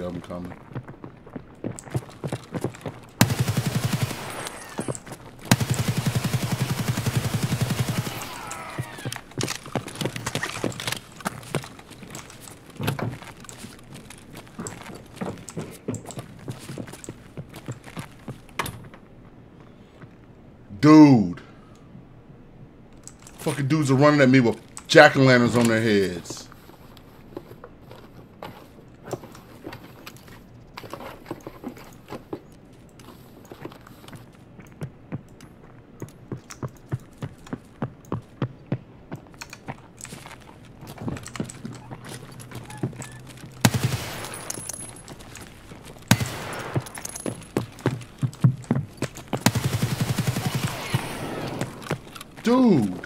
something coming. Dude. Fucking dudes are running at me with jack-o'-lanterns on their heads. Dude.